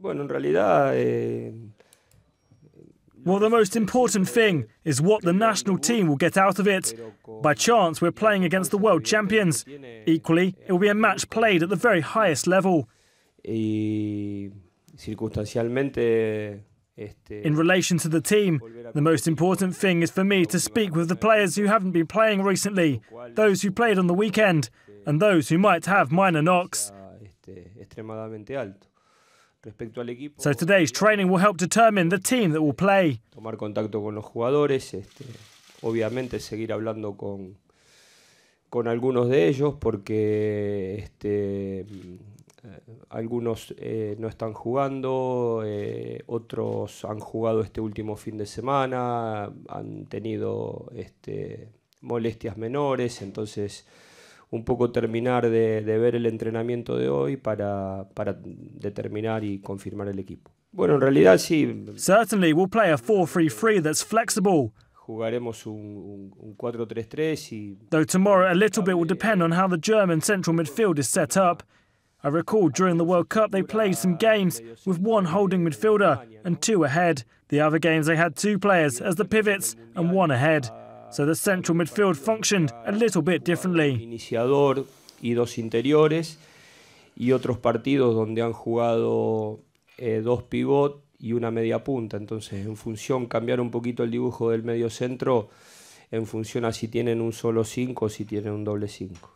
Bueno, en realidad. Eh, well, the most important thing is what the national team will get out of it. By chance, we're playing against the world champions. Equally, it will be a match played at the very highest level. In relation to the team, the most important thing is for me to speak with the players who haven't been playing recently, those who played on the weekend, and those who might have minor knocks. So today's training will help determine the team that will play. Tomar contacto con los jugadores, este, obviamente seguir hablando con, con algunos de ellos porque este, algunos eh, no están jugando, eh, otros han jugado este último fin de semana, han tenido este, molestias menores, entonces un poco terminar de, de ver el entrenamiento de hoy para, para determinar y confirmar el equipo. Bueno, en realidad sí. Certainly, we'll play a 4-3-3 that's flexible. Jugaremos un, un, un 4-3-3 y. Though tomorrow a little bit will depend on how the German central midfield is set up. I recall during the World Cup they played some games with one holding midfielder and two ahead. The other games they had two players as the pivots and one ahead. So the central midfield functioned a little bit differently. Iniciador y dos interiores y otros partidos donde han jugado eh, dos pivot y una media punta. Entonces, en función cambiar un poquito el dibujo del medio centro en función a si tienen un solo 5 o si tienen un doble 5.